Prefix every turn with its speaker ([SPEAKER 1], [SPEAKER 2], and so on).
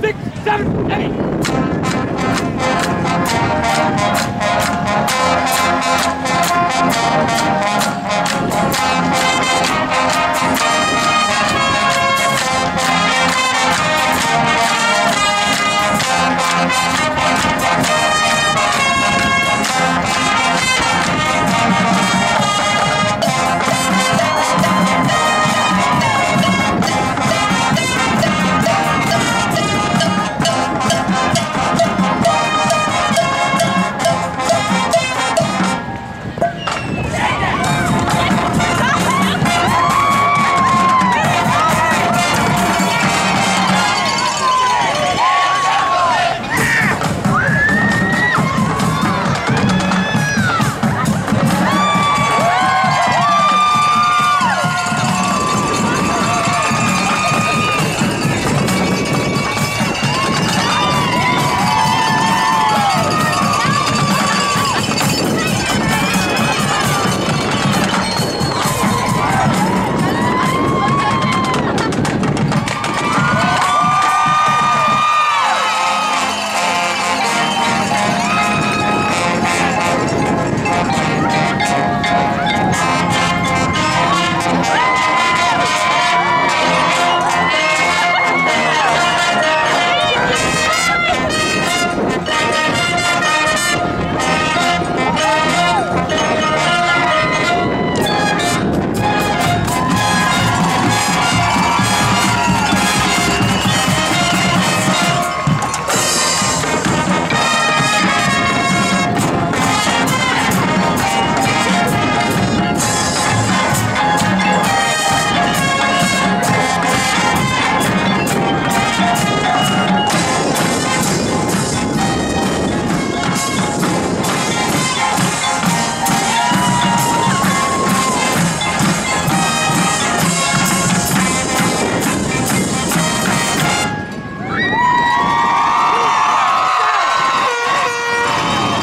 [SPEAKER 1] six, seven, eight.